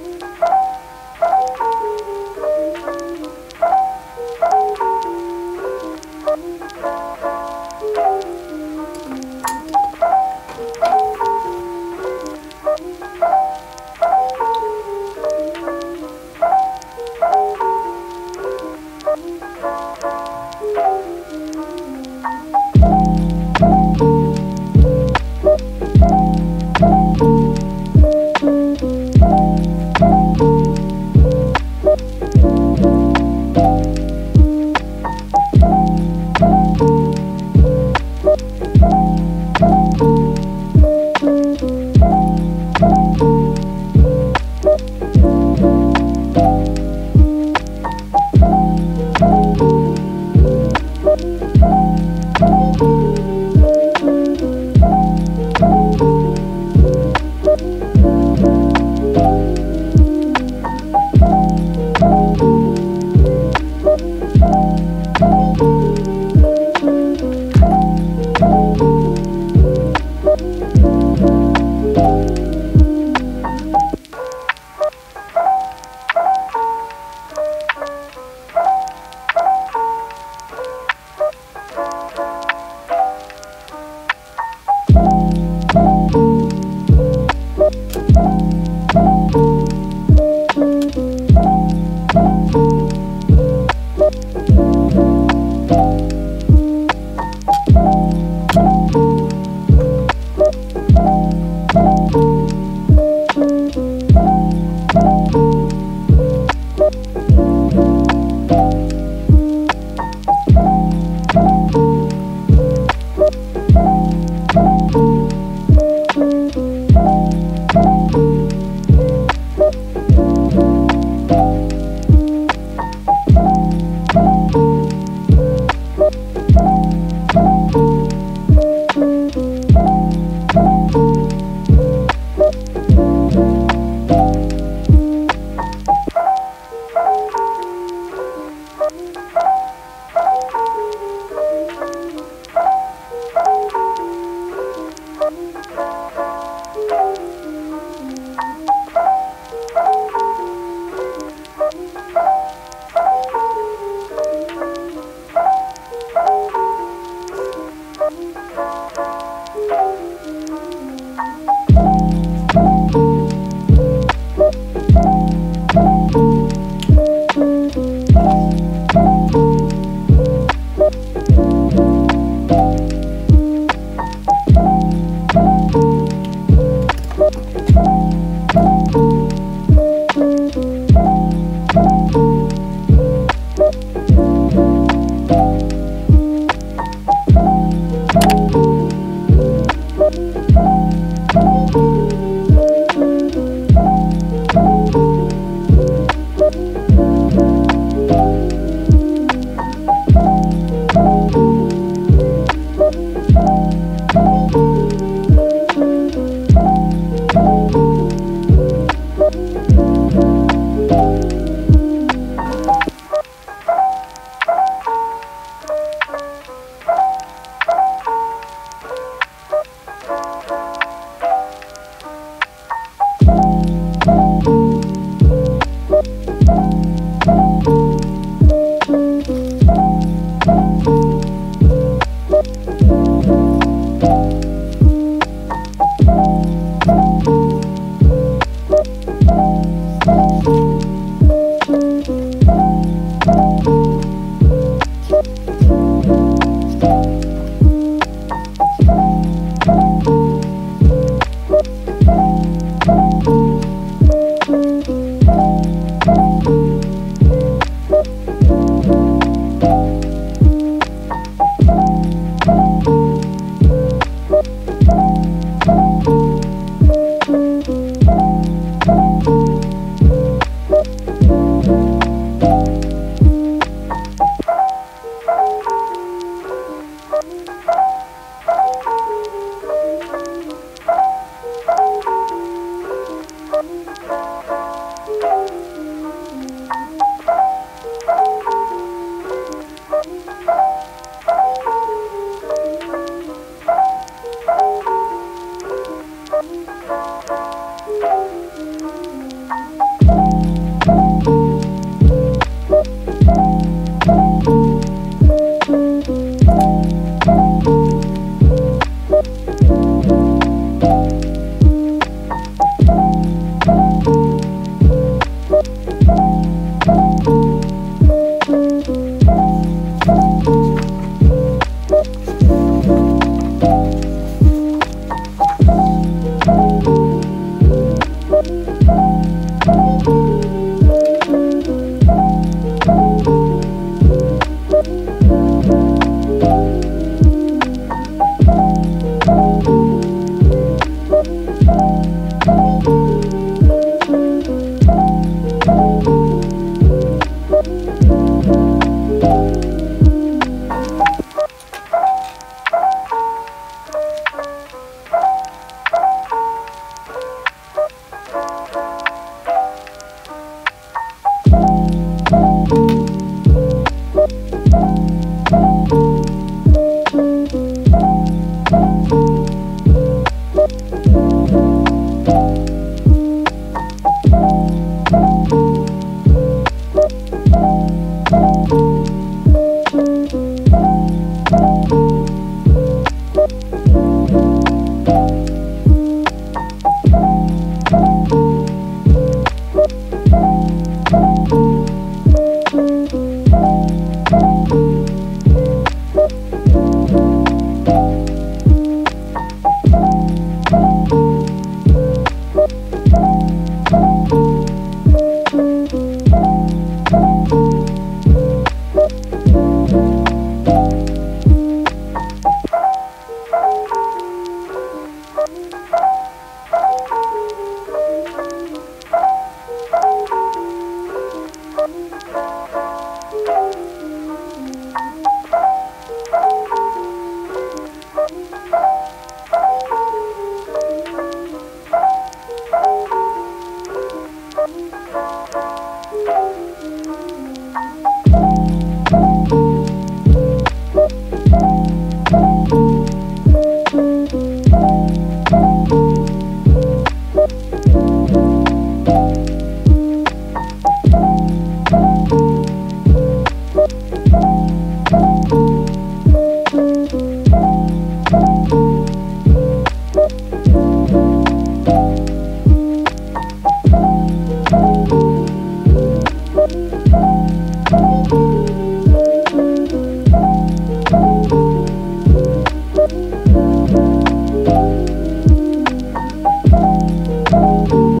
Bye.